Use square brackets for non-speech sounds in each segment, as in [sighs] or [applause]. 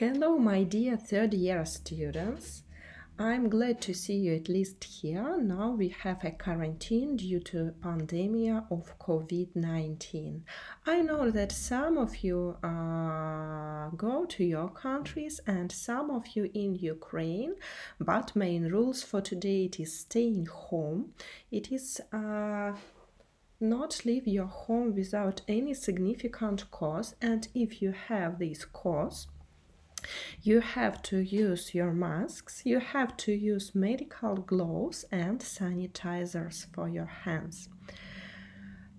Hello, my dear third year students. I'm glad to see you at least here. Now we have a quarantine due to pandemic of COVID-19. I know that some of you uh, go to your countries and some of you in Ukraine, but main rules for today it is staying home. It is uh, not leave your home without any significant cause and if you have this cause you have to use your masks, you have to use medical gloves and sanitizers for your hands.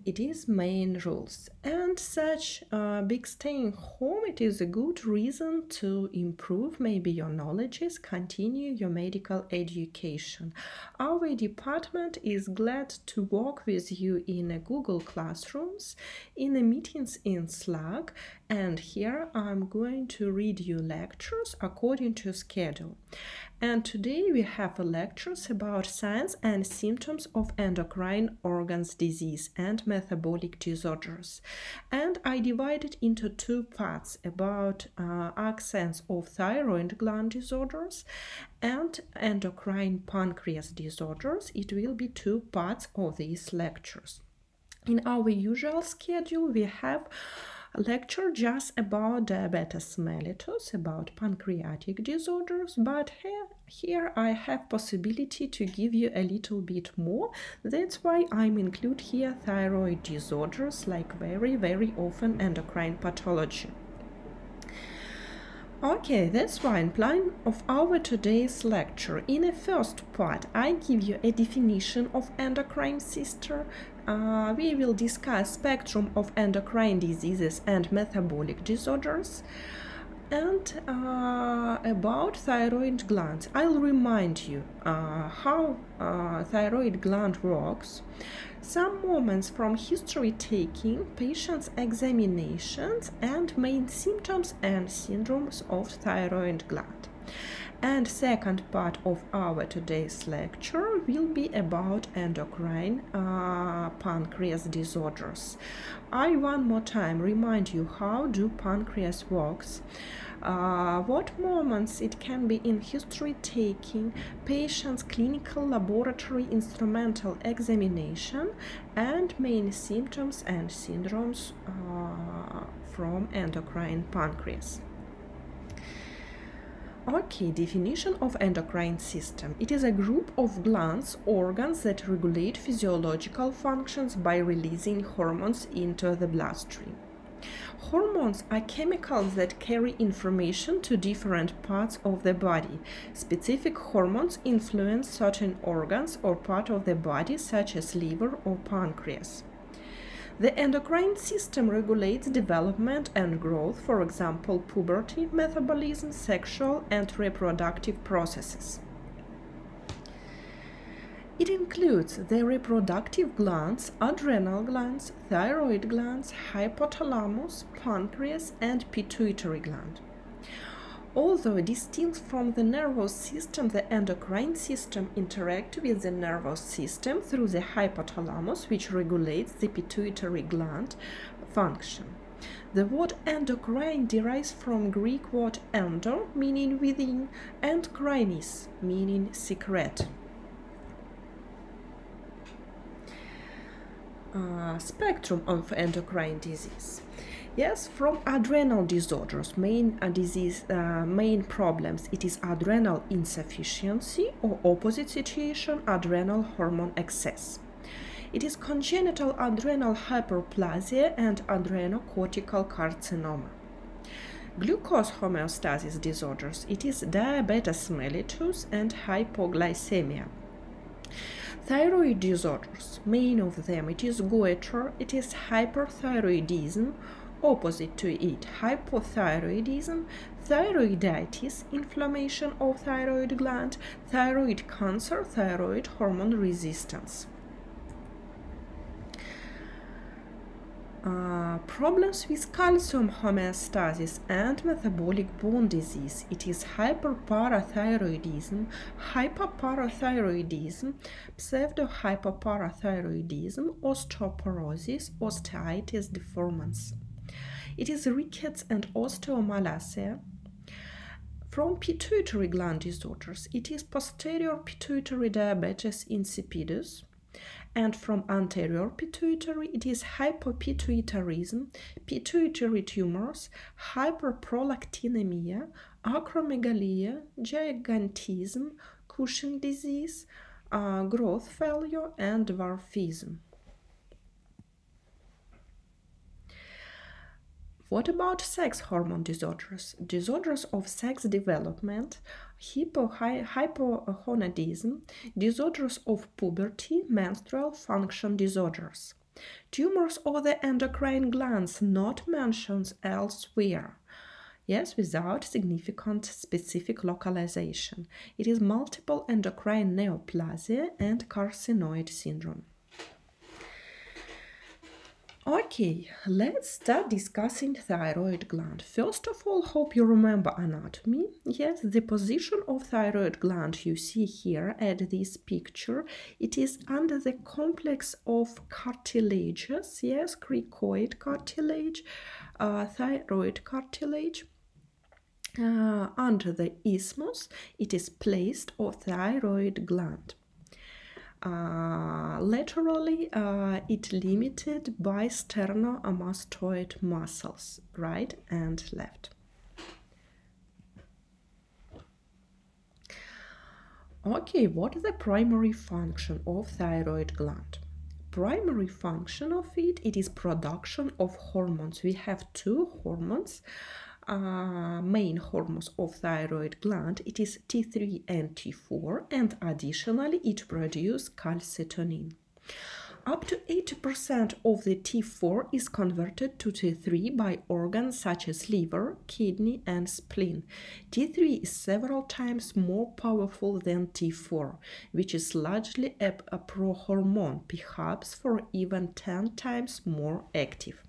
It is main rules and such uh, big staying home it is a good reason to improve. Maybe your knowledges continue your medical education. Our department is glad to work with you in google classrooms in the meetings in slack and here i'm going to read you lectures according to schedule. And today we have lectures about signs and symptoms of endocrine organs disease and metabolic disorders. And I divided into two parts about uh, accents of thyroid gland disorders and endocrine pancreas disorders. It will be two parts of these lectures. In our usual schedule, we have lecture just about diabetes mellitus, about pancreatic disorders, but here, here I have possibility to give you a little bit more. That's why I'm include here thyroid disorders like very, very often endocrine pathology. Okay, that's in plan of our today's lecture. In the first part, I give you a definition of endocrine system. Uh, we will discuss spectrum of endocrine diseases and metabolic disorders and uh, about thyroid glands. I'll remind you uh, how uh, thyroid gland works. Some moments from history taking patients examinations and main symptoms and syndromes of thyroid gland and second part of our today's lecture will be about endocrine uh, pancreas disorders i one more time remind you how do pancreas works uh, what moments it can be in history taking, patient's clinical laboratory instrumental examination, and main symptoms and syndromes uh, from endocrine pancreas. Okay, definition of endocrine system. It is a group of glands, organs that regulate physiological functions by releasing hormones into the bloodstream. Hormones are chemicals that carry information to different parts of the body. Specific hormones influence certain organs or part of the body such as liver or pancreas. The endocrine system regulates development and growth, for example, puberty, metabolism, sexual and reproductive processes. It includes the reproductive glands, adrenal glands, thyroid glands, hypothalamus, pancreas, and pituitary gland. Although distinct from the nervous system, the endocrine system interacts with the nervous system through the hypothalamus, which regulates the pituitary gland function. The word endocrine derives from Greek word endo, meaning within, and krinis, meaning secret. uh, spectrum of endocrine disease. Yes, from adrenal disorders, main uh, disease, uh, main problems, it is adrenal insufficiency or opposite situation, adrenal hormone excess. It is congenital adrenal hyperplasia and adrenocortical carcinoma. Glucose homeostasis disorders, it is diabetes mellitus and hypoglycemia. Thyroid disorders, main of them, it is goiter, it is hyperthyroidism, opposite to it, hypothyroidism, thyroiditis, inflammation of thyroid gland, thyroid cancer, thyroid hormone resistance. Uh, problems with calcium homeostasis and metabolic bone disease. It is hyperparathyroidism, hyperparathyroidism, pseudohyperparathyroidism, osteoporosis, osteitis deformans. It is rickets and osteomalacia. From pituitary gland disorders, it is posterior pituitary diabetes insipidus, and from anterior pituitary, it is hypopituitarism, pituitary tumors, hyperprolactinemia, acromegalia, gigantism, Cushing disease, uh, growth failure, and dwarfism. What about sex hormone disorders? Disorders of sex development, hypogonadism, disorders of puberty, menstrual function disorders. Tumors of the endocrine glands not mentioned elsewhere. Yes, without significant specific localization. It is multiple endocrine neoplasia and carcinoid syndrome. Okay, let's start discussing thyroid gland. First of all, hope you remember anatomy. Yes, the position of thyroid gland you see here at this picture, it is under the complex of cartilages, yes, cricoid cartilage, uh, thyroid cartilage. Uh, under the isthmus, it is placed of thyroid gland. Uh, laterally, uh, it limited by sternomastoid muscles, right and left. Okay, what is the primary function of thyroid gland? Primary function of it, it is production of hormones. We have two hormones uh, main hormones of thyroid gland it is T3 and T4 and additionally it produces calcitonin. Up to 80% of the T4 is converted to T3 by organs such as liver, kidney, and spleen. T3 is several times more powerful than T4, which is largely a, a prohormone, perhaps for even 10 times more active.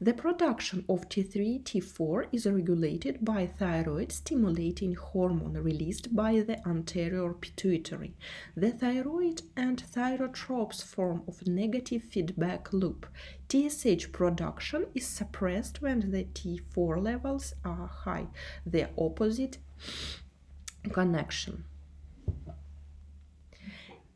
The production of T3, T4 is regulated by thyroid stimulating hormone released by the anterior pituitary. The thyroid and thyrotropes form of negative feedback loop. TSH production is suppressed when the T4 levels are high. The opposite connection.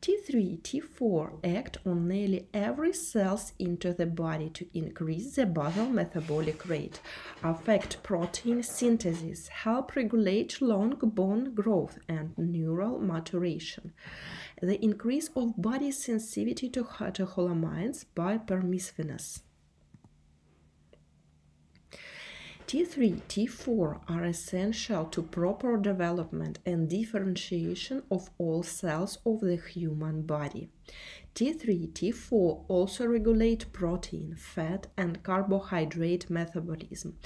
T3, T4 act on nearly every cells into the body to increase the basal metabolic rate, affect protein synthesis, help regulate long bone growth and neural maturation. The increase of body sensitivity to catecholamines by permissivus. T3, T4 are essential to proper development and differentiation of all cells of the human body. T3, T4 also regulate protein, fat, and carbohydrate metabolism,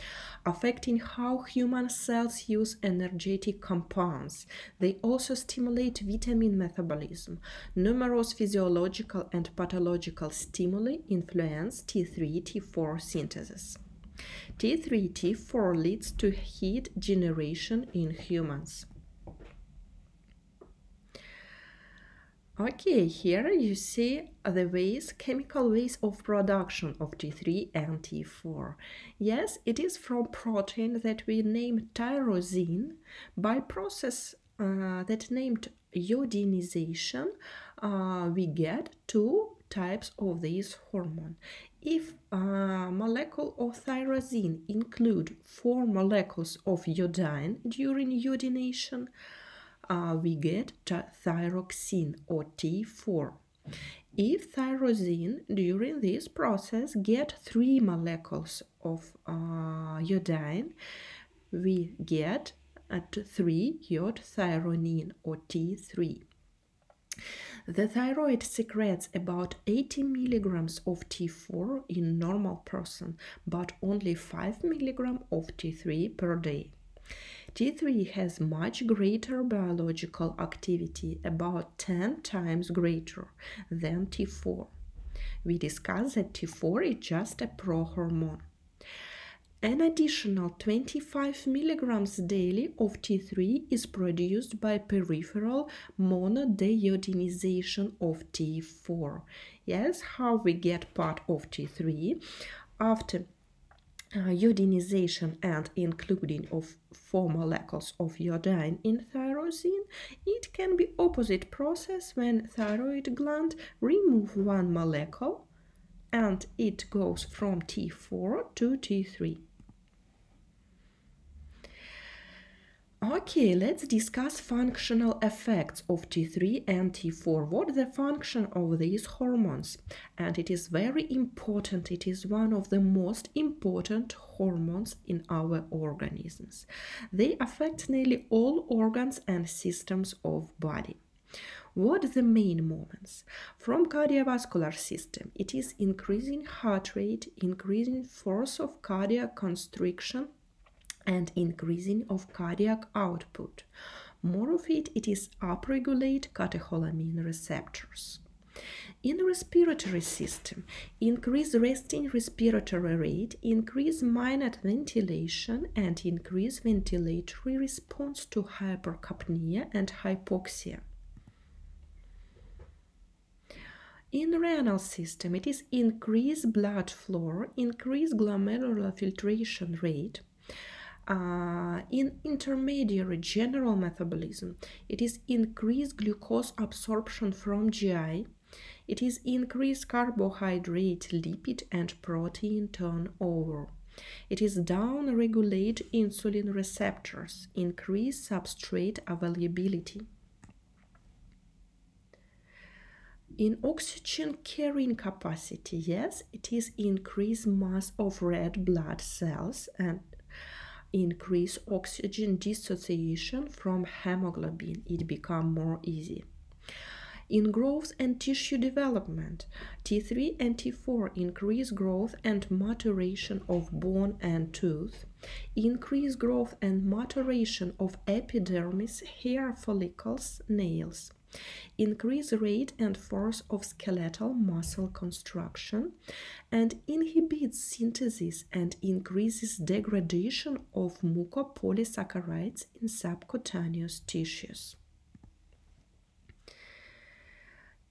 affecting how human cells use energetic compounds. They also stimulate vitamin metabolism. Numerous physiological and pathological stimuli influence T3, T4 synthesis. T3, T4 leads to heat generation in humans. Okay, here you see the ways, chemical ways of production of T3 and T4. Yes, it is from protein that we name tyrosine. By process uh, that named iodinization, uh, we get two types of this hormone. If a molecule of tyrosine include four molecules of iodine during iodination, uh, we get thyroxine or T4. If tyrosine during this process get three molecules of uh, iodine, we get at 3 iod thyronine or T3. The thyroid secretes about 80 milligrams of T4 in normal person, but only 5 milligrams of T3 per day. T3 has much greater biological activity, about 10 times greater than T4. We discussed that T4 is just a prohormone. An additional 25 milligrams daily of T3 is produced by peripheral monodeiodinization of T4. Yes, how we get part of T3 after uh, iodinization and including of four molecules of iodine in tyrosine, it can be opposite process when thyroid gland remove one molecule and it goes from T4 to T3. Okay, let's discuss functional effects of T3 and T4. What the function of these hormones? And it is very important. It is one of the most important hormones in our organisms. They affect nearly all organs and systems of body. What are the main moments? From cardiovascular system, it is increasing heart rate, increasing force of cardiac constriction, and increasing of cardiac output. More of it, it is upregulate catecholamine receptors. In respiratory system, increase resting respiratory rate, increase minute ventilation, and increase ventilatory response to hypercapnia and hypoxia. In renal system, it is increase blood flow, increase glomerular filtration rate, uh, in intermediary general metabolism, it is increased glucose absorption from GI, it is increased carbohydrate, lipid, and protein turnover. It is down-regulate insulin receptors, increase substrate availability. In oxygen carrying capacity, yes, it is increased mass of red blood cells and increase oxygen dissociation from hemoglobin. It become more easy. In growth and tissue development, T3 and T4 increase growth and maturation of bone and tooth, increase growth and maturation of epidermis, hair follicles, nails increase rate and force of skeletal muscle construction, and inhibits synthesis and increases degradation of mucopolysaccharides in subcutaneous tissues.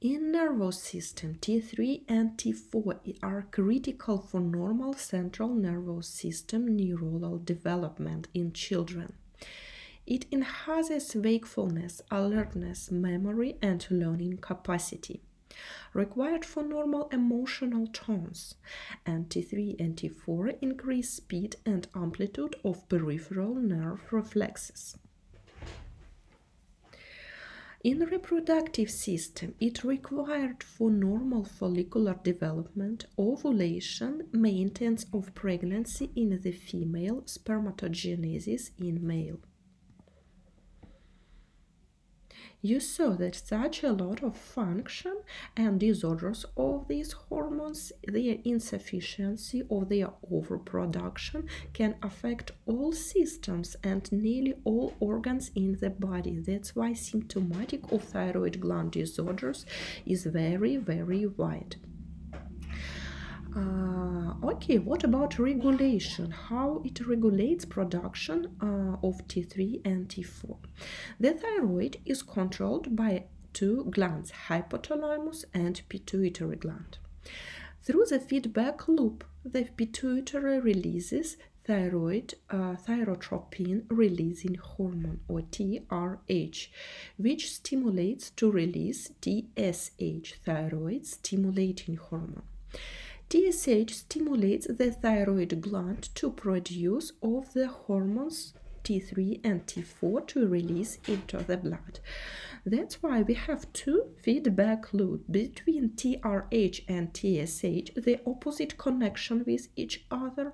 In nervous system, T3 and T4 are critical for normal central nervous system neuronal development in children. It enhances wakefulness, alertness, memory, and learning capacity required for normal emotional tones, and T3 and T4 increase speed and amplitude of peripheral nerve reflexes. In reproductive system, it required for normal follicular development, ovulation, maintenance of pregnancy in the female, spermatogenesis in male you saw that such a lot of function and disorders of these hormones, their insufficiency or their overproduction can affect all systems and nearly all organs in the body. That's why symptomatic of thyroid gland disorders is very, very wide. Uh, okay, what about regulation? How it regulates production uh, of T3 and T4? The thyroid is controlled by two glands, hypothalamus and pituitary gland. Through the feedback loop, the pituitary releases thyroid uh, thyrotropin releasing hormone or TRH, which stimulates to release TSH, thyroid stimulating hormone. TSH stimulates the thyroid gland to produce of the hormones T3 and T4 to release into the blood. That's why we have two feedback loops between TRH and TSH, the opposite connection with each other,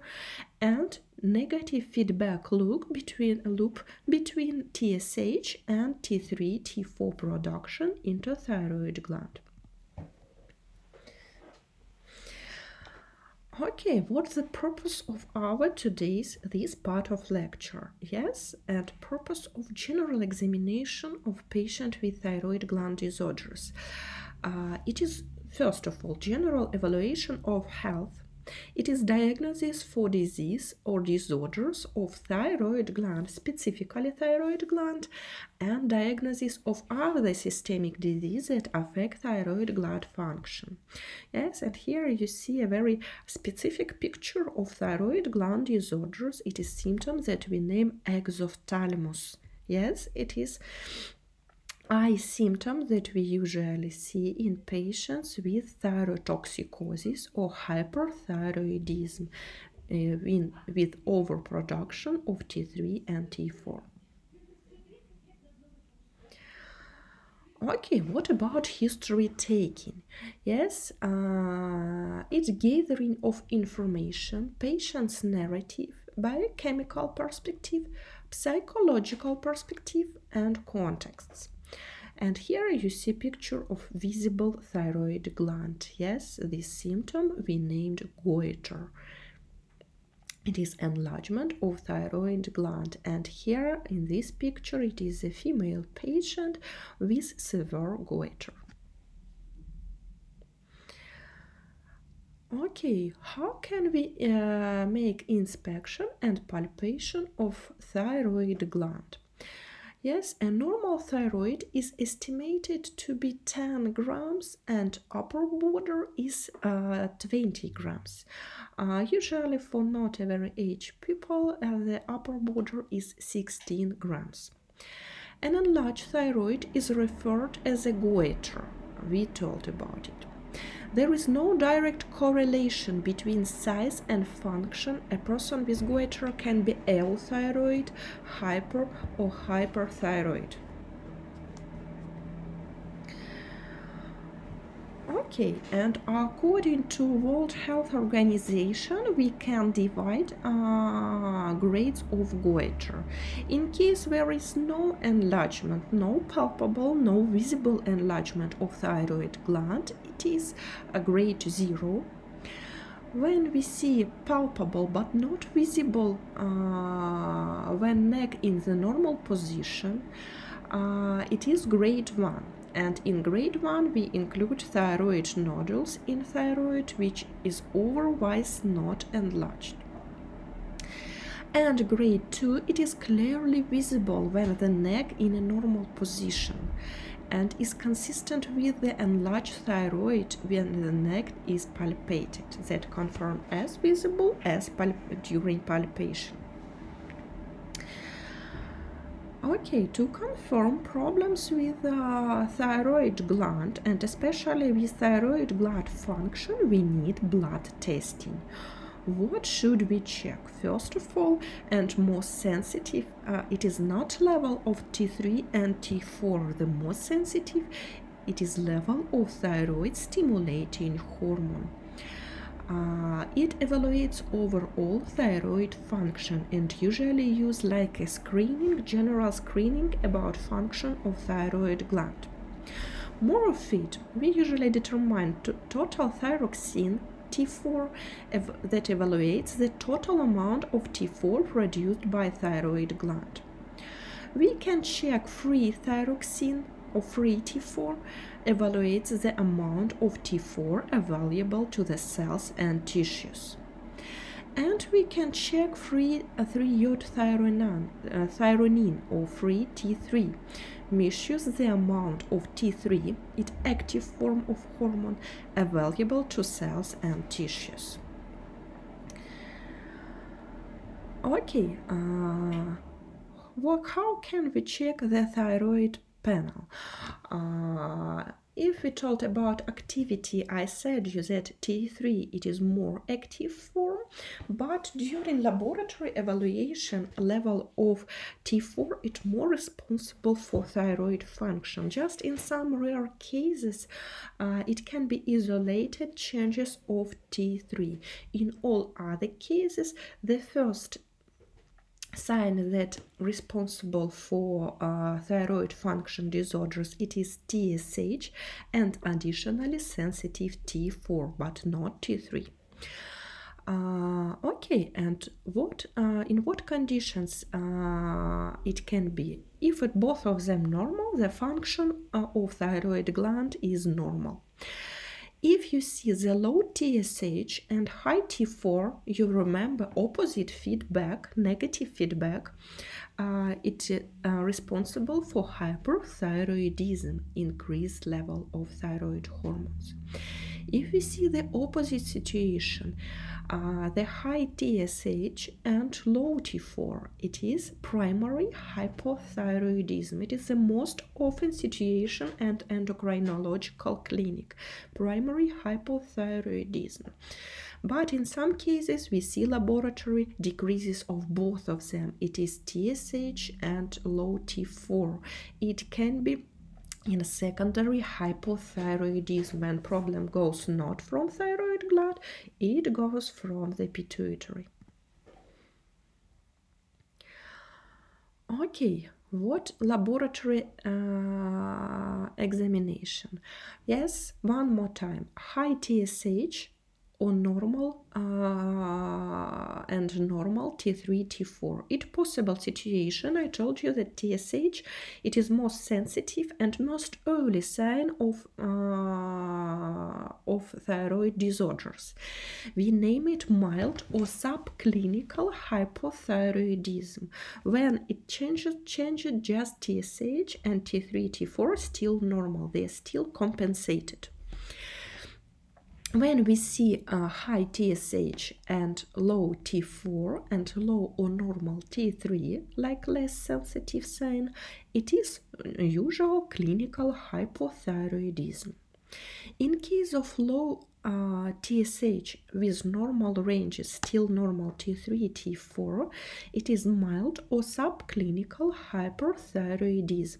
and negative feedback loop between loop between TSH and T3 T4 production into thyroid gland. Okay, what's the purpose of our today's this part of lecture? Yes, and purpose of general examination of patient with thyroid gland disorders. Uh, it is first of all general evaluation of health It is diagnosis for disease or disorders of thyroid gland, specifically thyroid gland, and diagnosis of other systemic diseases that affect thyroid gland function. Yes, and here you see a very specific picture of thyroid gland disorders. It is symptoms that we name exophthalmos. Yes, it is eye symptoms that we usually see in patients with thyrotoxicosis or hyperthyroidism uh, in, with overproduction of T3 and T4. Okay, what about history taking? Yes, uh, it's gathering of information, patient's narrative, biochemical perspective, psychological perspective, and contexts. And here you see picture of visible thyroid gland. Yes, this symptom we named goiter. It is enlargement of thyroid gland and here in this picture it is a female patient with severe goiter. Okay, how can we uh, make inspection and palpation of thyroid gland? Yes, a normal thyroid is estimated to be 10 grams and upper border is uh, 20 grams. Uh, usually for not very aged people, uh, the upper border is 16 grams. An enlarged thyroid is referred as a goiter. We told about it. There is no direct correlation between size and function. A person with goiter can be euthyroid, hyper or hyperthyroid. Okay, and according to World Health Organization, we can divide uh, grades of goiter. In case there is no enlargement, no palpable, no visible enlargement of thyroid gland, it is a grade zero. When we see palpable but not visible uh, when neck in the normal position, uh, it is grade one and in grade 1 we include thyroid nodules in thyroid which is otherwise not enlarged. And grade 2 it is clearly visible when the neck in a normal position and is consistent with the enlarged thyroid when the neck is palpated that confirm as visible as palp during palpation. Okay, to confirm problems with uh, thyroid gland and especially with thyroid gland function, we need blood testing. What should we check? First of all, and most sensitive, uh, it is not level of T3 and T4. The most sensitive, it is level of thyroid stimulating hormone. Uh, it evaluates overall thyroid function and usually use like a screening, general screening about function of thyroid gland. More of it, we usually determine total thyroxine T4 ev that evaluates the total amount of T4 produced by thyroid gland. We can check free thyroxine or free T4 evaluates the amount of T4 available to the cells and tissues. And we can check free uh, 3-iodothyronine uh, or free T3, measures the amount of T3, its active form of hormone, available to cells and tissues. Okay, uh, well, how can we check the thyroid panel. Uh, if we talked about activity, I said you that T3 it is more active form, but during laboratory evaluation level of T4 it more responsible for thyroid function. Just in some rare cases, uh, it can be isolated changes of T3. In all other cases, the first sign that responsible for uh, thyroid function disorders it is TSH and additionally sensitive T4 but not T3 uh, okay and what uh, in what conditions uh, it can be? If both of them normal the function uh, of thyroid gland is normal If you see the low TSH and high T4, you remember opposite feedback, negative feedback. Uh, it's uh, responsible for hyperthyroidism, increased level of thyroid hormones. If we see the opposite situation, the high TSH and low T4, it is primary hypothyroidism. It is the most often situation and endocrinological clinic, primary hypothyroidism. But in some cases, we see laboratory decreases of both of them. It is TSH and low T4. It can be in secondary hypothyroidism problem goes not from thyroid gland it goes from the pituitary. Okay what laboratory uh, examination? Yes one more time. High tsh or normal uh, and normal T3, T4. It possible situation, I told you that TSH, it is most sensitive and most early sign of, uh, of thyroid disorders. We name it mild or subclinical hypothyroidism. When it changes, changes just TSH and T3, T4 still normal, they are still compensated when we see a high TSH and low T4 and low or normal T3, like less sensitive sign, it is usual clinical hypothyroidism. In case of low uh, TSH with normal ranges, still normal T3, T4, it is mild or subclinical hyperthyroidism.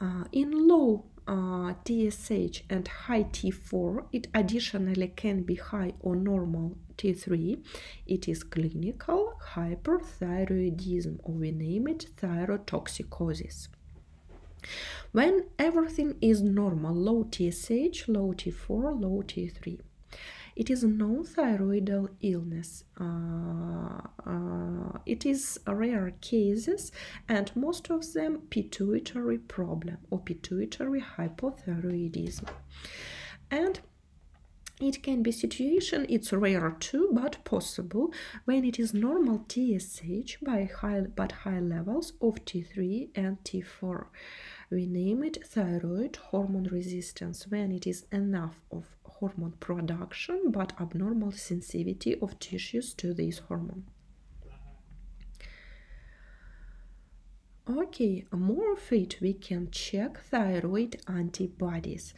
Uh, in low uh, TSH and high T4, it additionally can be high or normal T3. It is clinical hyperthyroidism, or we name it thyrotoxicosis. When everything is normal, low TSH, low T4, low T3. It is a non-thyroidal illness. Uh, uh, it is rare cases and most of them pituitary problem or pituitary hypothyroidism. And it can be situation, it's rare too, but possible when it is normal TSH by high but high levels of T3 and T4. We name it thyroid hormone resistance when it is enough of hormone production but abnormal sensitivity of tissues to this hormone. Okay, more of it we can check thyroid antibodies.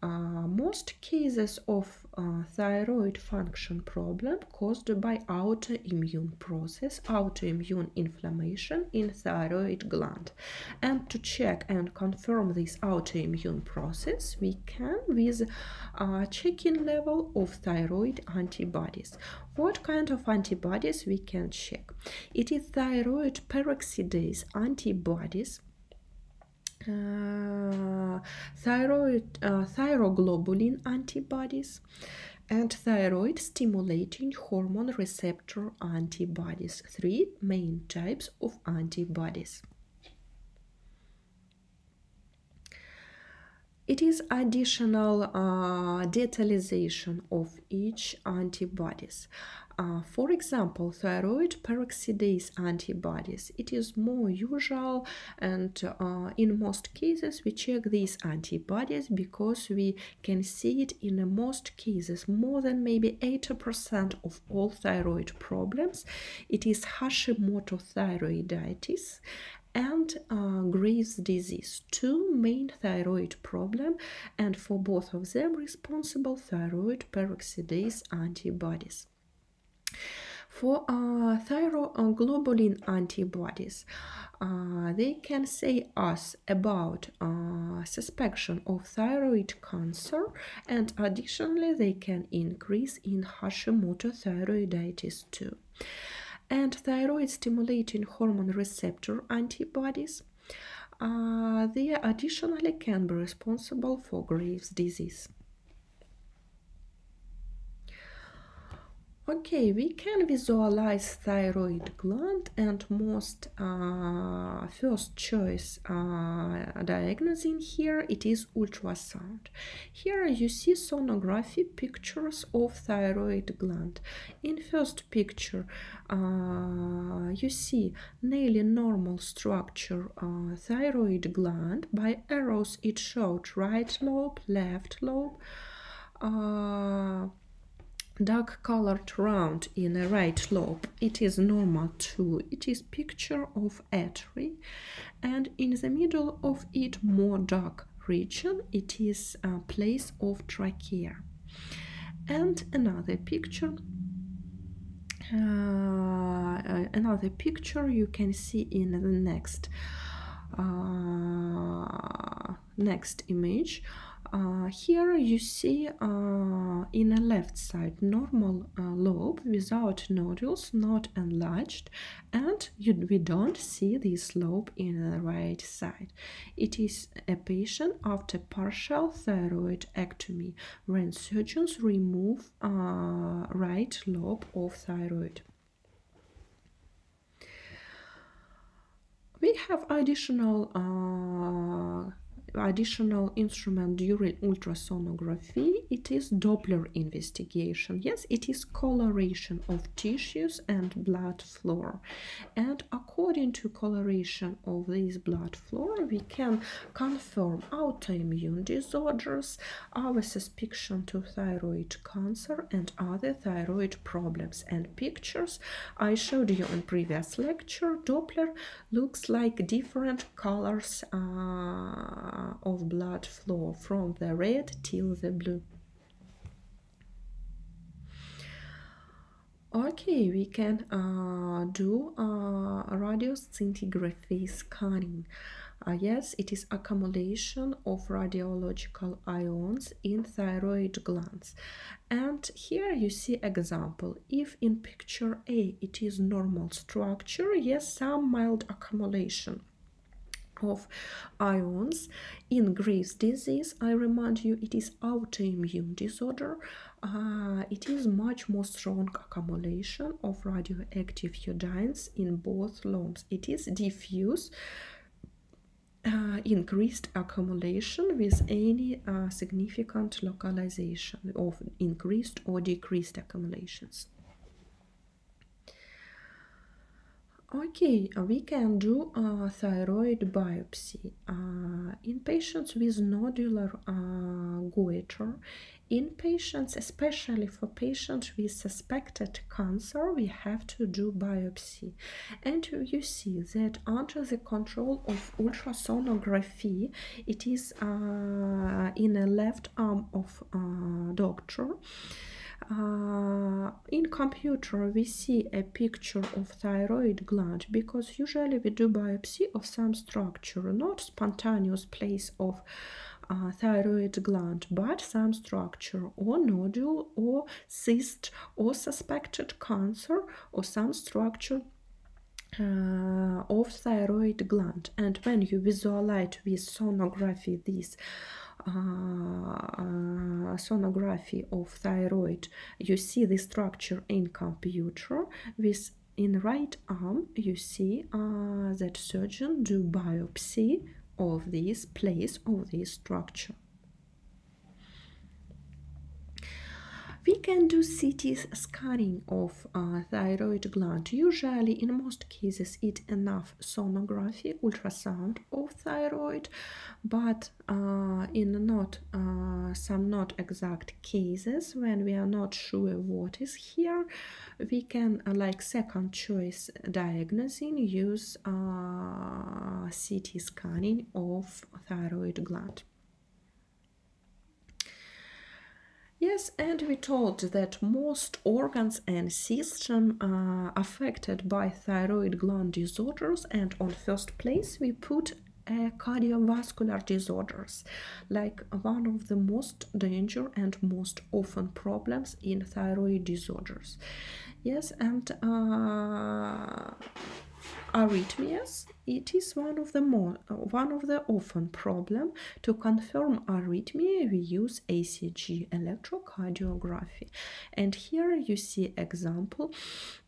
Uh, most cases of uh, thyroid function problem caused by autoimmune process, autoimmune inflammation in thyroid gland. And to check and confirm this autoimmune process, we can with uh, checking level of thyroid antibodies. What kind of antibodies we can check? It is thyroid peroxidase antibodies thyroid uh, thyroglobulin antibodies and thyroid stimulating hormone receptor antibodies three main types of antibodies. It is additional uh, of each antibodies uh, for example, thyroid peroxidase antibodies. It is more usual, and uh, in most cases, we check these antibodies because we can see it in most cases, more than maybe 80% of all thyroid problems. It is Hashimoto thyroiditis and uh, Graves' disease, two main thyroid problem, and for both of them responsible thyroid peroxidase antibodies. For uh, thyroglobulin antibodies, uh, they can say us about uh, suspicion of thyroid cancer and additionally they can increase in Hashimoto thyroiditis too. And thyroid stimulating hormone receptor antibodies, uh, they additionally can be responsible for Graves' disease. Okay, we can visualize thyroid gland and most uh, first choice uh, diagnosing here it is ultrasound. Here you see sonography pictures of thyroid gland. In first picture uh, you see nearly normal structure uh, thyroid gland. By arrows it showed right lobe, left lobe. Uh, dark colored round in a right lobe. It is normal too it is picture of artery and in the middle of it more dark region it is a place of trachea. And another picture uh, another picture you can see in the next uh, next image uh, here you see uh, in the left side normal uh, lobe without nodules, not enlarged, and you, we don't see this lobe in the right side. It is a patient after partial thyroidectomy when surgeons remove uh, right lobe of thyroid. We have additional uh, additional instrument during ultrasonography. It is doppler investigation. Yes it is coloration of tissues and blood flow and according to coloration of this blood flow we can confirm autoimmune disorders our suspicion to thyroid cancer and other thyroid problems and pictures. I showed you in previous lecture. Doppler looks like different colors uh, uh, of blood flow from the red till the blue. Okay, we can uh, do uh, radioscintigraphy scanning. Uh, yes, it is accumulation of radiological ions in thyroid glands. And here you see example. If in picture A it is normal structure, yes, some mild accumulation of ions in Graves' disease. I remind you, it is autoimmune disorder. Uh, it is much more strong accumulation of radioactive iodines in both lobes. It is diffuse. Uh, increased accumulation with any uh, significant localization of increased or decreased accumulations. Okay, uh, we can do a thyroid biopsy uh, in patients with nodular uh, goiter. In patients, especially for patients with suspected cancer, we have to do biopsy. And you see that under the control of ultrasonography, it is uh, in a left arm of uh, doctor uh, in computer we see a picture of thyroid gland because usually we do biopsy of some structure not spontaneous place of uh, thyroid gland but some structure or nodule or cyst or suspected cancer or some structure uh, of thyroid gland. And when you visualize with sonography this uh, sonography of thyroid. You see the structure in computer. With in right arm you see uh, that surgeon do biopsy of this place of this structure We can do CT scanning of uh, thyroid gland. Usually, in most cases, it enough sonography, ultrasound of thyroid, but uh, in not uh, some not exact cases when we are not sure what is here, we can uh, like second choice diagnosing use uh, CT scanning of thyroid gland. Yes, and we told that most organs and systems are affected by thyroid gland disorders, and on first place we put uh, cardiovascular disorders, like one of the most danger and most often problems in thyroid disorders. Yes, and uh, arrhythmias it is one of the more one of the often problem to confirm arrhythmia we use ECG electrocardiography. And here you see example uh,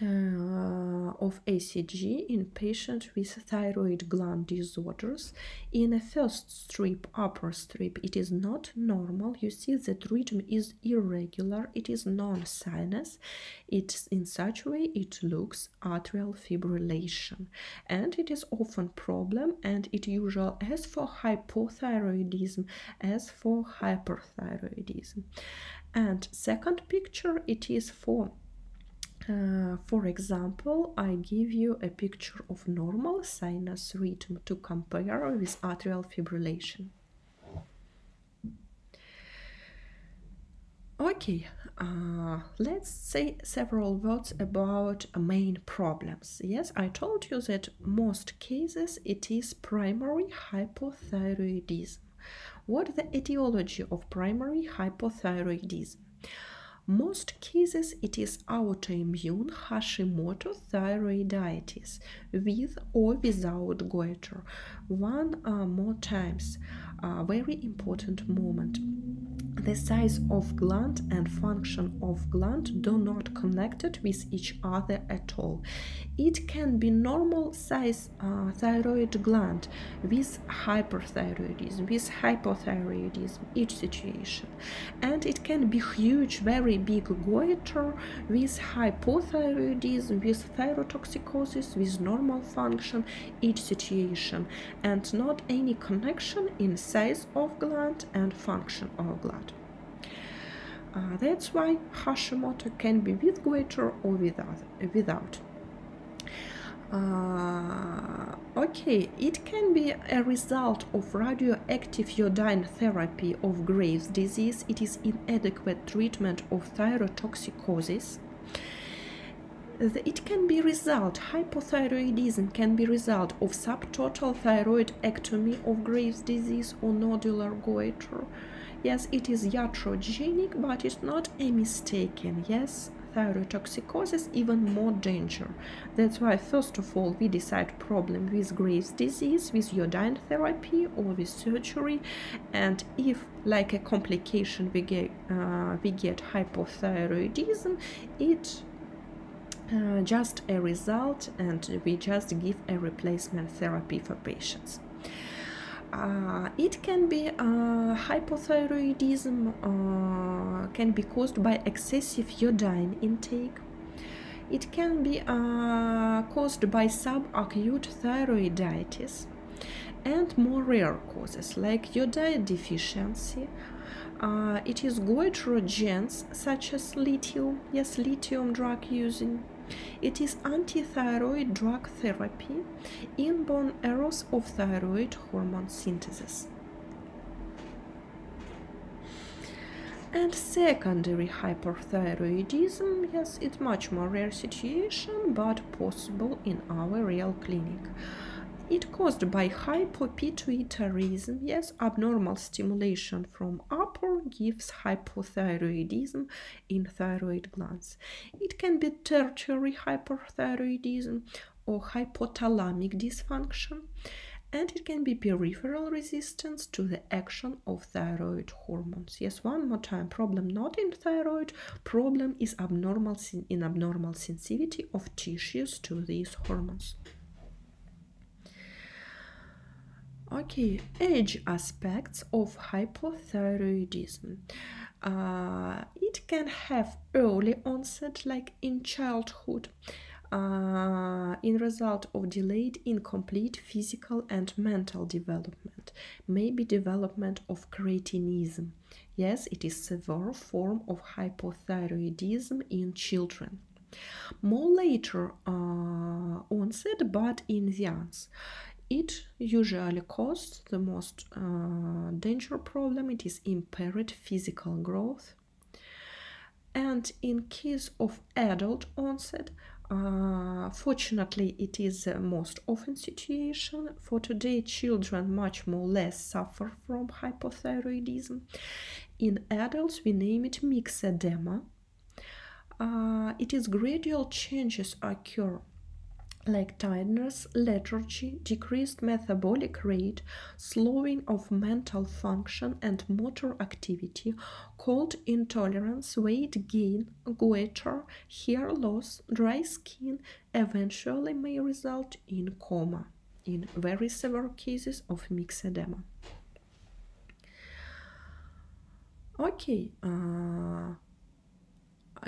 Uh, of ECG in patients with thyroid gland disorders. In a first strip, upper strip, it is not normal. You see that rhythm is irregular. It is non-sinus. It's in such way it looks atrial fibrillation, and it is often problem. And it usual as for hypothyroidism as for hyperthyroidism. And second picture, it is for uh, for example, I give you a picture of normal sinus rhythm to compare with atrial fibrillation. Okay, uh, let's say several words about main problems. Yes, I told you that most cases it is primary hypothyroidism. What the etiology of primary hypothyroidism? Most cases it is autoimmune Hashimoto thyroiditis with or without goiter. One uh, more times, a very important moment the size of gland and function of gland do not connected with each other at all. It can be normal size uh, thyroid gland with hyperthyroidism, with hypothyroidism, each situation. And it can be huge, very big goiter with hypothyroidism, with thyrotoxicosis, with normal function, each situation. And not any connection in size of gland and function of gland. Uh, that's why Hashimoto can be with goiter or without. without. Uh, okay, it can be a result of radioactive iodine therapy of Graves' disease. It is inadequate treatment of thyrotoxicosis. It can be result, hypothyroidism can be result of subtotal thyroidectomy of Graves' disease or nodular goiter. Yes, it is iatrogenic, but it's not a mistaken. Yes, thyrotoxicosis even more danger. That's why first of all we decide problem with Graves' disease, with iodine therapy or with surgery, and if like a complication we get uh, we get hypothyroidism, it uh, just a result and we just give a replacement therapy for patients. Uh, it can be uh, hypothyroidism uh, can be caused by excessive iodine intake. It can be uh, caused by subacute thyroiditis and more rare causes like iodine deficiency. Uh, it is goitrogens such as lithium yes lithium drug using it is antithyroid drug therapy, inborn errors of thyroid hormone synthesis. And secondary hyperthyroidism, yes, it's much more rare situation, but possible in our real clinic. It caused by hypopituitarism. Yes, abnormal stimulation from upper gives hypothyroidism in thyroid glands. It can be tertiary hyperthyroidism or hypothalamic dysfunction and it can be peripheral resistance to the action of thyroid hormones. Yes, one more time, problem not in thyroid, problem is abnormal in abnormal sensitivity of tissues to these hormones. Okay, age aspects of hypothyroidism. Uh, it can have early onset, like in childhood, uh, in result of delayed incomplete physical and mental development, maybe development of cretinism. Yes, it is severe form of hypothyroidism in children. More later uh, onset, but in youngs. It usually causes the most uh, danger problem. It is impaired physical growth. And in case of adult onset, uh, fortunately, it is the most often situation. For today, children much more less suffer from hypothyroidism. In adults, we name it myxedema. Uh, it is gradual changes occur like tiredness, lethargy, decreased metabolic rate, slowing of mental function and motor activity, cold intolerance, weight gain, goiter, hair loss, dry skin eventually may result in coma in very severe cases of myxedema. Okay, uh,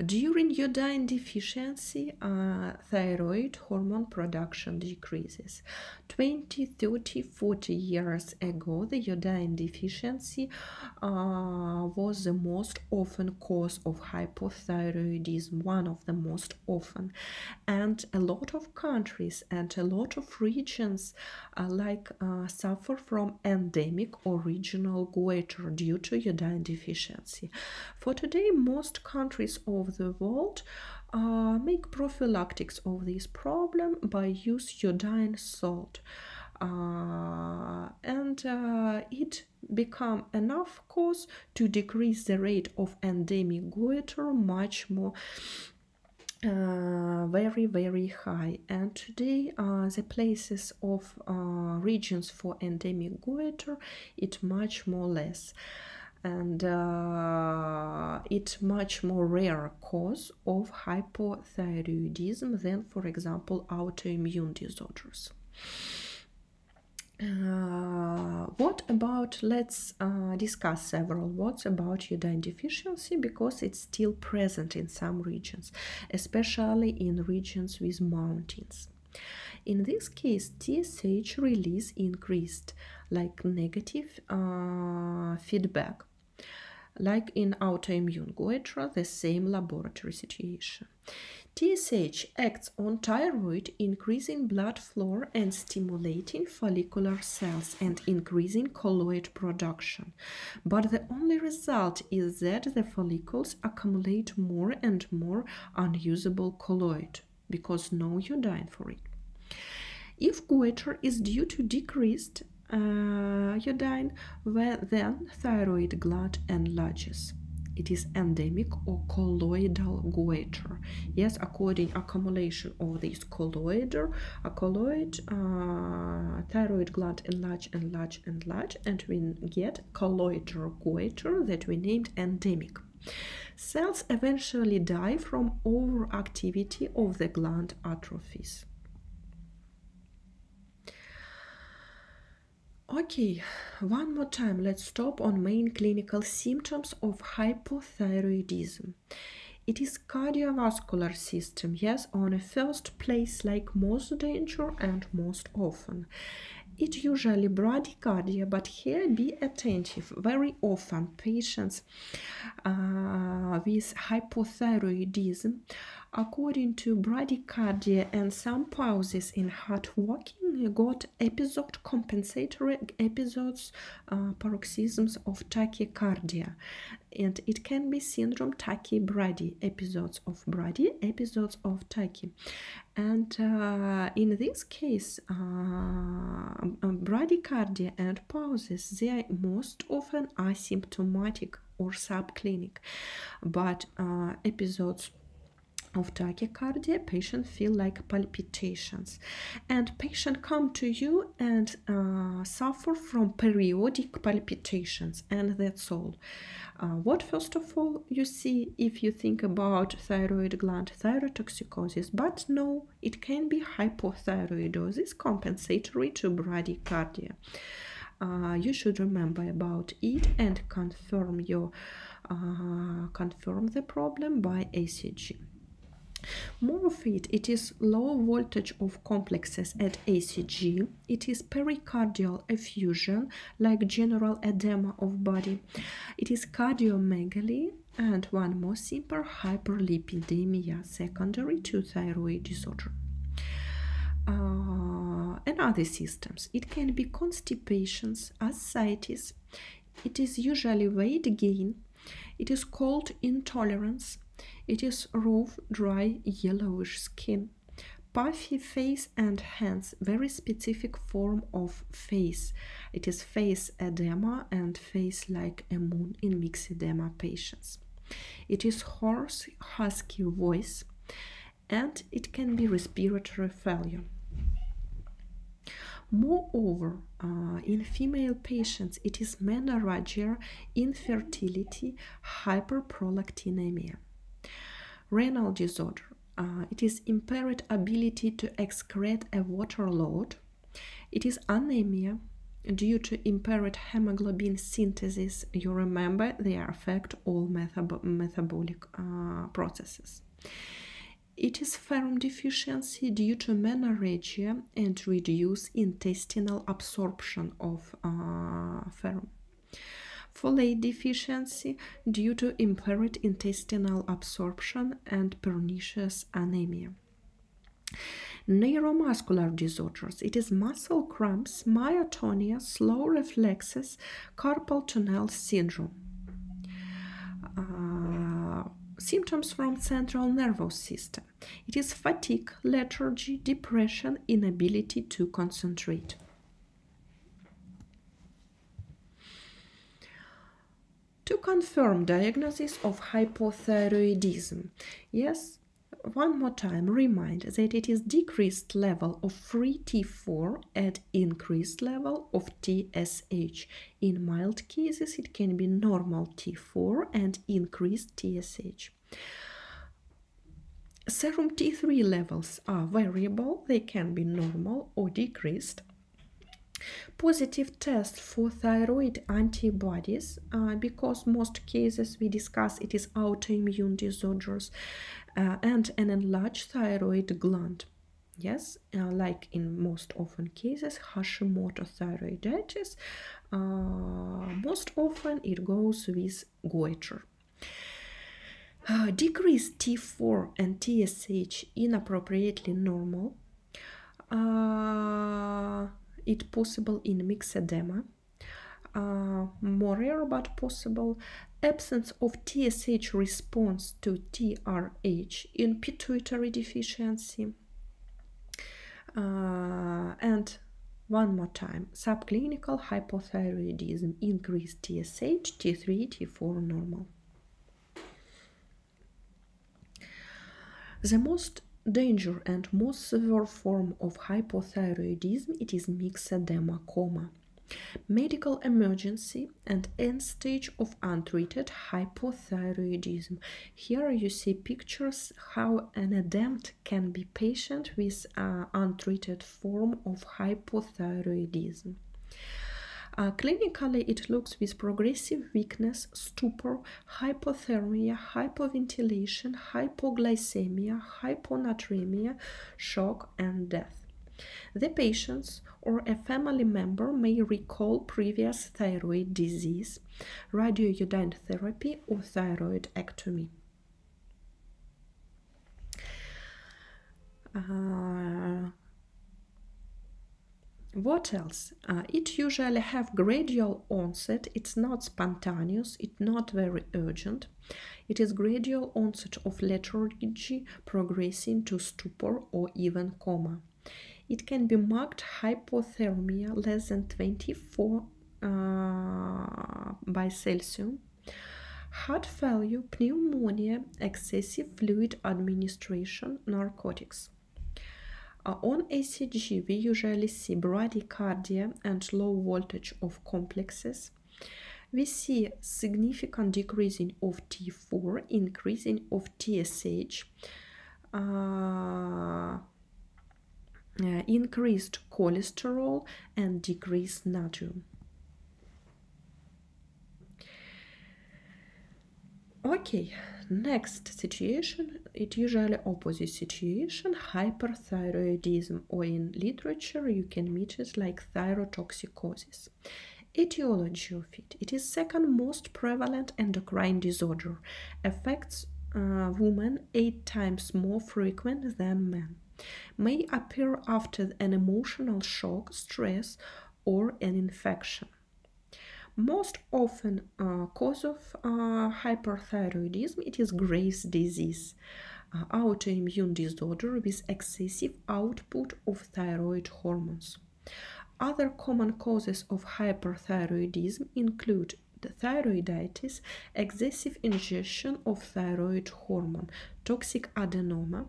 during iodine deficiency, uh, thyroid hormone production decreases. 20, 30, 40 years ago, the iodine deficiency uh, was the most often cause of hypothyroidism, one of the most often. And a lot of countries and a lot of regions uh, like uh, suffer from endemic or regional goiter due to iodine deficiency. For today, most countries of the world uh, make prophylactics of this problem by use iodine salt. Uh, and uh, it become enough cause to decrease the rate of endemic goiter much more uh, very very high and today uh, the places of uh, regions for endemic goiter it much more less and uh, it's much more rare cause of hypothyroidism than for example autoimmune disorders. Uh, what about let's uh, discuss several. Words about iodine deficiency? Because it's still present in some regions especially in regions with mountains. In this case tsh release increased like negative uh, feedback like in autoimmune goiter, the same laboratory situation. TSH acts on thyroid, increasing blood flow and stimulating follicular cells and increasing colloid production. But the only result is that the follicles accumulate more and more unusable colloid because no iodine for it. If goiter is due to decreased uh, iodine, where then thyroid gland enlarges. It is endemic or colloidal goiter. Yes, according accumulation of this colloidal, a colloid uh, thyroid gland enlarge, enlarge, enlarge, and we get colloidal goiter that we named endemic. Cells eventually die from overactivity of the gland atrophies. Okay, one more time, let's stop on main clinical symptoms of hypothyroidism. It is cardiovascular system, yes, on a first place like most danger and most often. It usually bradycardia, but here be attentive. Very often patients uh, with hypothyroidism according to bradycardia and some pauses in heart walking, got episode compensatory episodes, uh, paroxysms of tachycardia. And it can be syndrome tachybrady, episodes of brady, episodes of tachy. And uh, in this case, uh, um, bradycardia and pauses, they are most often asymptomatic or subclinic, but uh, episodes of tachycardia patient feel like palpitations. And patient come to you and uh, suffer from periodic palpitations and that's all. Uh, what first of all you see if you think about thyroid gland thyrotoxicosis but no it can be hypothyroidosis compensatory to bradycardia. Uh, you should remember about it and confirm your uh, confirm the problem by ECG. More of it, it is low voltage of complexes at ECG, It is pericardial effusion, like general edema of body. It is cardiomegaly and one more simple hyperlipidemia secondary to thyroid disorder. Uh, and other systems. It can be constipations, ascites. It is usually weight gain. It is cold intolerance it is rough, dry, yellowish skin, puffy face and hands, very specific form of face. It is face edema and face like a moon in myxedema patients. It is hoarse, husky voice and it can be respiratory failure. Moreover, uh, in female patients, it is menorrhagia, infertility, hyperprolactinemia. Renal disorder. Uh, it is impaired ability to excrete a water load. It is anemia due to impaired hemoglobin synthesis. You remember they affect all metab metabolic uh, processes. It is ferrum deficiency due to menorrhagia and reduced intestinal absorption of uh, ferrum. Folate deficiency due to impaired intestinal absorption and pernicious anemia. Neuromuscular disorders. It is muscle cramps, myotonia, slow reflexes, carpal tunnel syndrome. Uh, symptoms from central nervous system. It is fatigue, lethargy, depression, inability to concentrate. To confirm diagnosis of hypothyroidism, yes, one more time remind that it is decreased level of free T4 at increased level of TSH. In mild cases, it can be normal T4 and increased TSH. Serum T3 levels are variable, they can be normal or decreased. Positive test for thyroid antibodies uh, because most cases we discuss it is autoimmune disorders uh, and an enlarged thyroid gland. Yes, uh, like in most often cases, Hashimoto thyroiditis, uh, most often it goes with goiter. Uh, decreased T4 and TSH inappropriately normal. Uh, it possible in myxedema. Uh, more rare but possible absence of TSH response to TRH in pituitary deficiency. Uh, and one more time, subclinical hypothyroidism, increased TSH, T3, T4 normal. The most danger and most severe form of hypothyroidism it is myxedema coma medical emergency and end stage of untreated hypothyroidism. Here you see pictures how an attempt can be patient with uh, untreated form of hypothyroidism uh, clinically, it looks with progressive weakness, stupor, hypothermia, hypoventilation, hypoglycemia, hyponatremia, shock, and death. The patients or a family member may recall previous thyroid disease, radioiodine therapy, or thyroidectomy. Uh, what else? Uh, it usually have gradual onset. It's not spontaneous. It's not very urgent. It is gradual onset of lethargy progressing to stupor or even coma. It can be marked hypothermia less than 24 uh, by Celsius, heart failure, pneumonia, excessive fluid administration, narcotics. Uh, on ECG, we usually see bradycardia and low voltage of complexes. We see significant decreasing of T4, increasing of TSH, uh, uh, increased cholesterol, and decreased natrium. Okay, next situation, it usually opposite situation, hyperthyroidism, or in literature you can meet it like thyrotoxicosis. Etiology of it, it is second most prevalent endocrine disorder, affects uh, women eight times more frequent than men, may appear after an emotional shock, stress, or an infection most often uh, cause of uh, hyperthyroidism it is Graves' disease, uh, autoimmune disorder with excessive output of thyroid hormones. Other common causes of hyperthyroidism include thyroiditis, excessive ingestion of thyroid hormone, toxic adenoma,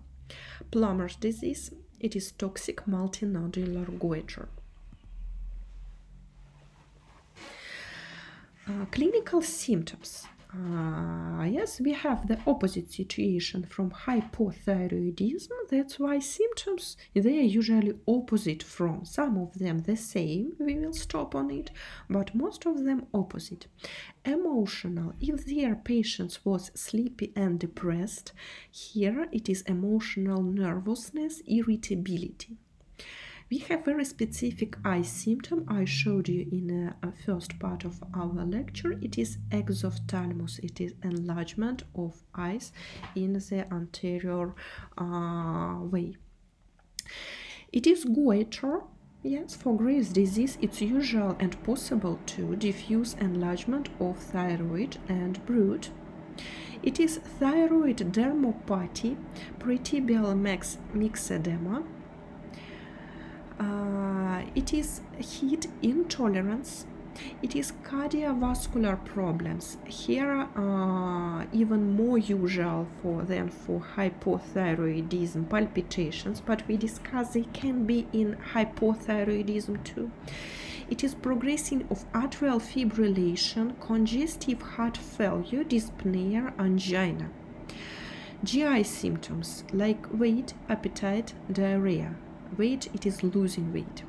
Plummer's disease, it is toxic multinodular goiter. Clinical symptoms uh, yes, we have the opposite situation from hypothyroidism. That's why symptoms they are usually opposite from some of them the same. We will stop on it, but most of them opposite. Emotional. If their patients was sleepy and depressed, here it is emotional nervousness, irritability. We have very specific eye symptom I showed you in the uh, first part of our lecture. It is exophthalmos. It is enlargement of eyes in the anterior uh, way. It is goiter. Yes, for Graves' disease, it's usual and possible to diffuse enlargement of thyroid and brood. It is thyroid dermopathy, pretibial max myxedema, uh, it is heat intolerance. It is cardiovascular problems. Here uh, even more usual for than for hypothyroidism palpitations but we discuss they can be in hypothyroidism too. It is progressing of atrial fibrillation congestive heart failure dyspnea angina. Gi symptoms like weight appetite diarrhea weight it is losing weight.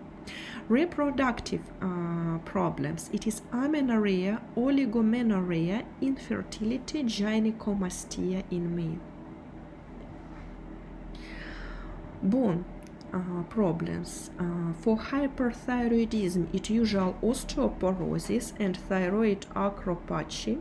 Reproductive uh, problems it is amenorrhea oligomenorrhea infertility gynecomastia in male. Bone uh, problems uh, for hyperthyroidism it usual osteoporosis and thyroid arthropathy.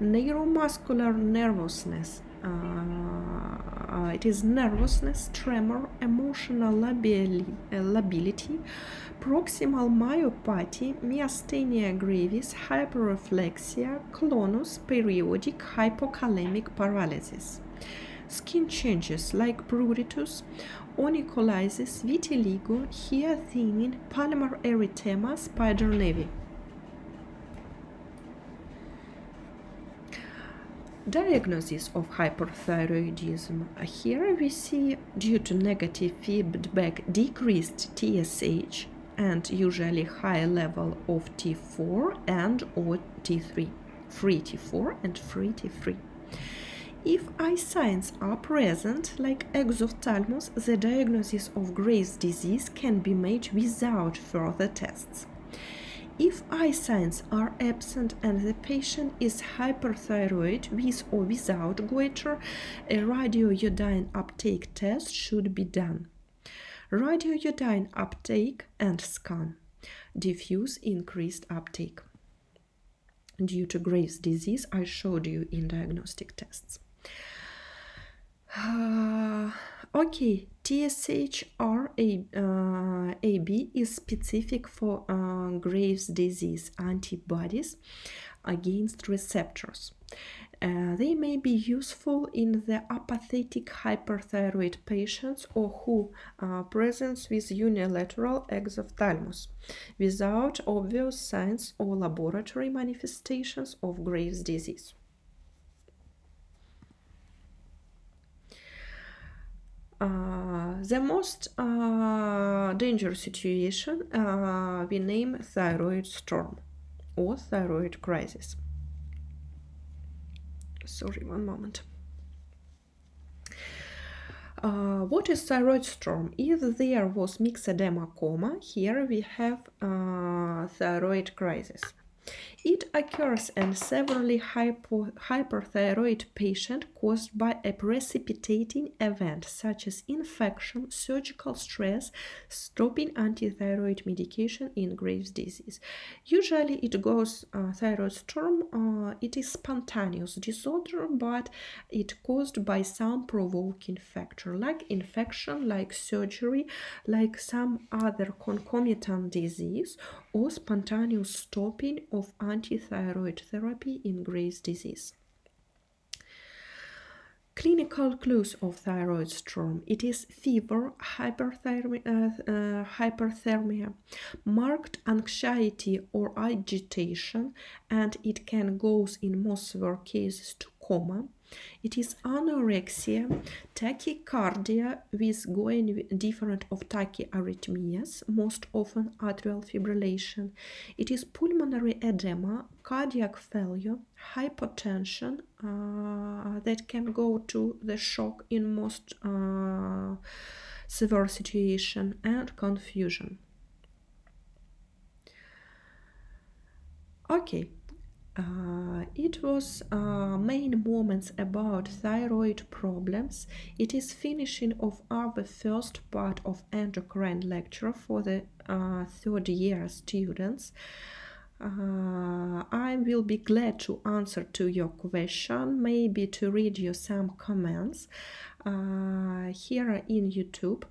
Neuromuscular nervousness uh, it is nervousness, tremor, emotional lability, uh, proximal myopathy, myasthenia gravis, hyperreflexia, clonus, periodic hypokalemic paralysis. Skin changes like pruritus, onycholysis, vitiligo, hair thinning, palmar erythema, spider nevi. Diagnosis of hyperthyroidism. Here we see, due to negative feedback, decreased TSH and usually high level of T4 and or T3, free T4 and free T3. If eye signs are present, like exophthalmos, the diagnosis of Graves' disease can be made without further tests. If eye signs are absent and the patient is hyperthyroid with or without goiter, a radioiodine uptake test should be done. Radioiodine uptake and scan. Diffuse increased uptake. Due to Graves' disease, I showed you in diagnostic tests. Uh, [sighs] okay, TSHR-AB uh, is specific for uh, Graves' disease antibodies against receptors. Uh, they may be useful in the apathetic hyperthyroid patients or who uh, present with unilateral exophthalmos without obvious signs or laboratory manifestations of Graves' disease. The most dangerous situation we name thyroid storm or thyroid crisis. Sorry, one moment. Uh, what is thyroid storm? If there was myxedema coma, here we have uh, thyroid crisis. It occurs in severely hypo, hyperthyroid patient caused by a precipitating event such as infection, surgical stress, stopping antithyroid medication in Graves' disease. Usually it goes uh, thyroid storm, uh, it is spontaneous disorder, but it caused by some provoking factor like infection, like surgery, like some other concomitant disease or spontaneous stopping of antithyroid therapy in Graves' disease. Clinical clues of thyroid storm. It is fever, hyperthermia, uh, uh, hyperthermia, marked anxiety or agitation, and it can go in most severe cases to coma. It is anorexia, tachycardia with going different of tachyarrhythmias, most often atrial fibrillation. It is pulmonary edema, cardiac failure, hypotension uh, that can go to the shock in most uh, severe situation and confusion. Okay, uh, it was uh, main moments about thyroid problems. It is finishing of our first part of endocrine lecture for the uh, third year students. Uh, I will be glad to answer to your question, maybe to read you some comments uh, here in YouTube.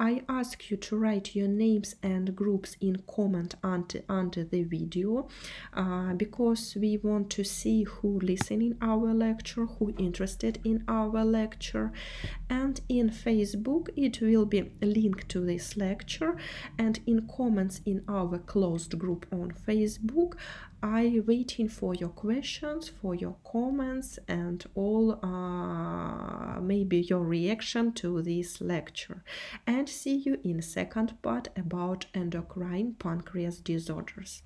I ask you to write your names and groups in comment under, under the video uh, because we want to see who listening our lecture, who interested in our lecture. And in Facebook, it will be linked to this lecture. And in comments in our closed group on Facebook, I waiting for your questions, for your comments, and all uh, maybe your reaction to this lecture. See you in second part about endocrine pancreas disorders.